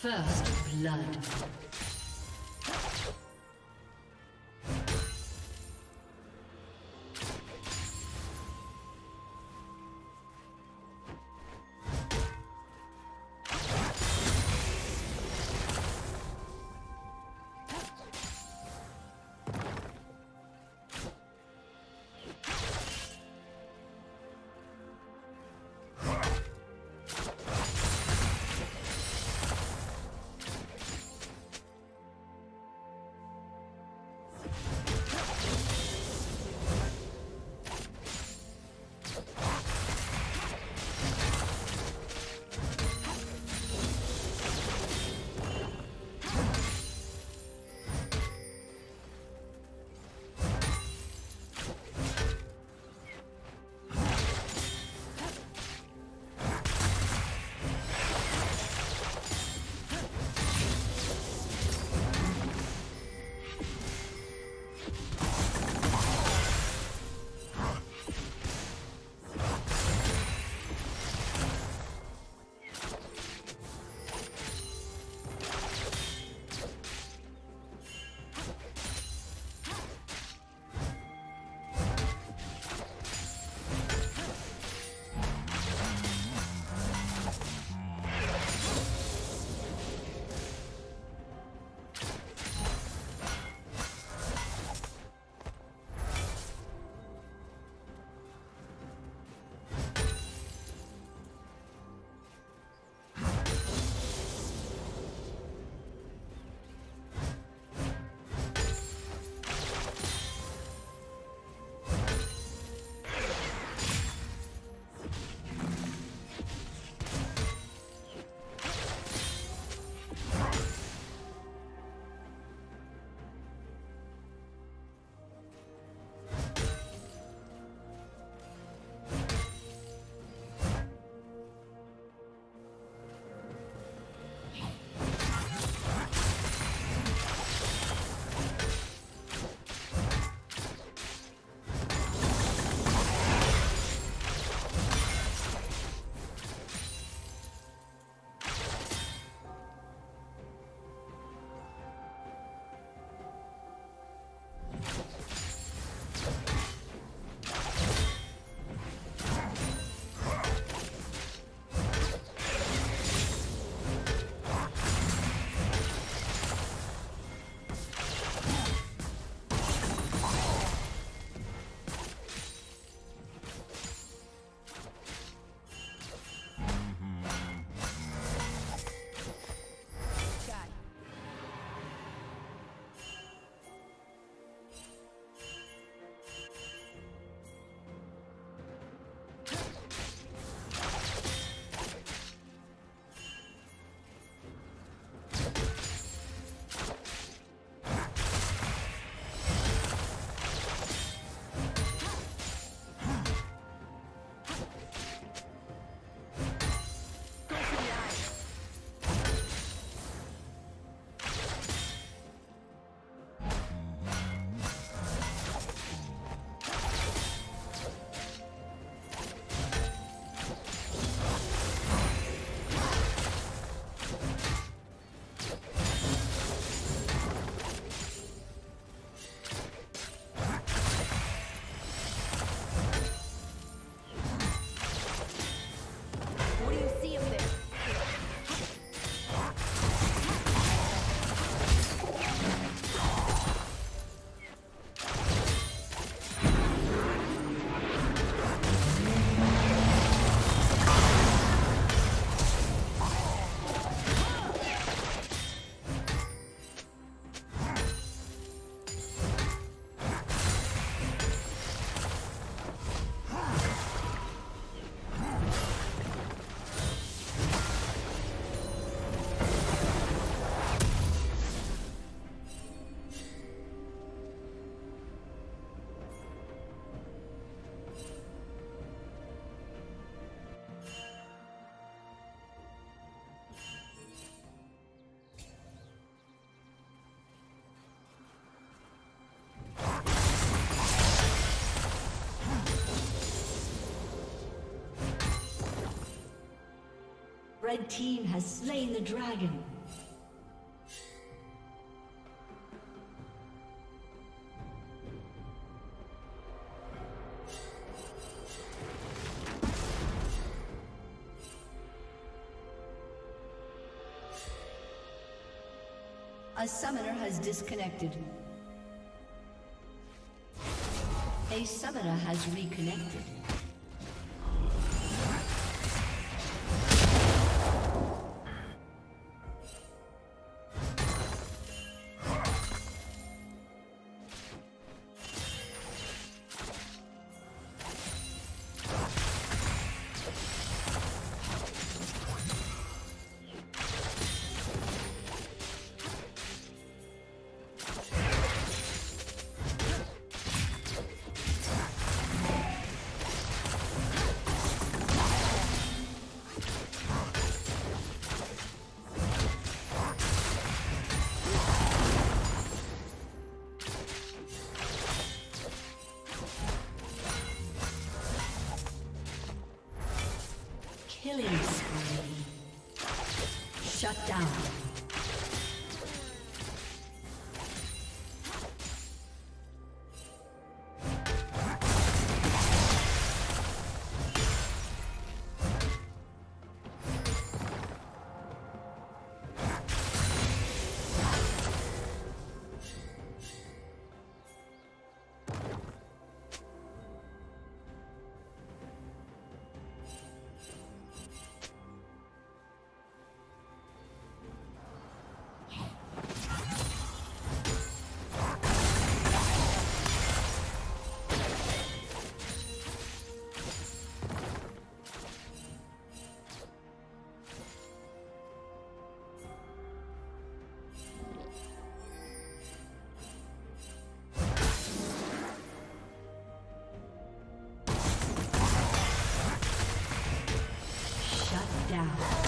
First blood. Red team has slain the dragon. A summoner has disconnected. A summoner has reconnected. down.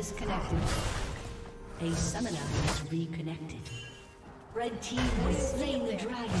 Disconnected. A summoner has reconnected. Red team has slain the dragon.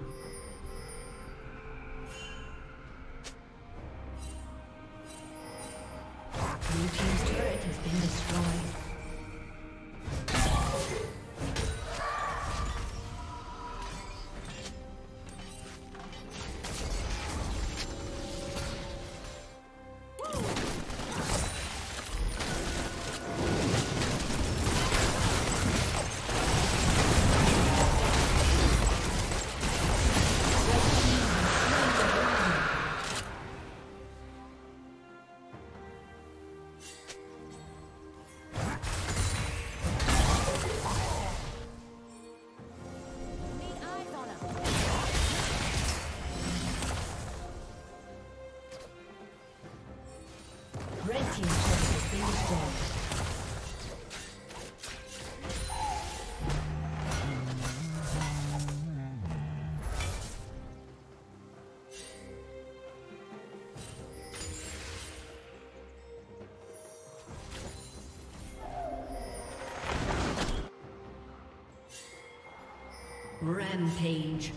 Rampage.